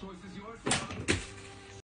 Choice is yours,